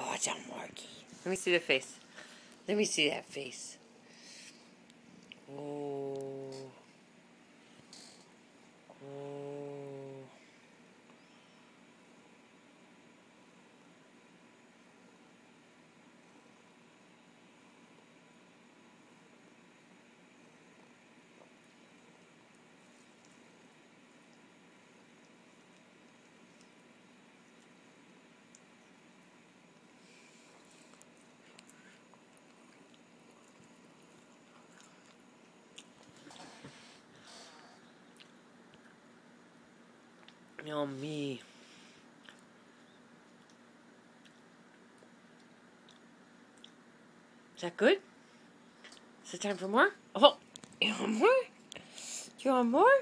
Oh, down, Morgie. Let me see the face. Let me see that face. Oh. Oh. Yummy. Is that good? Is it time for more? Oh, you want more? You want more?